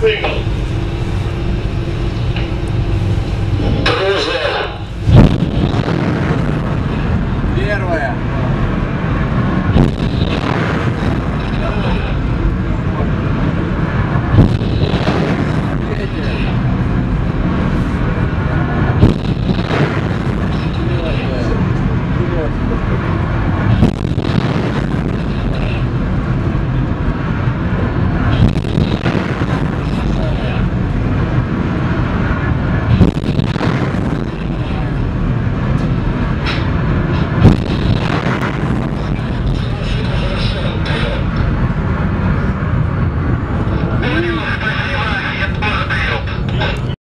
signal. Cruise Первое.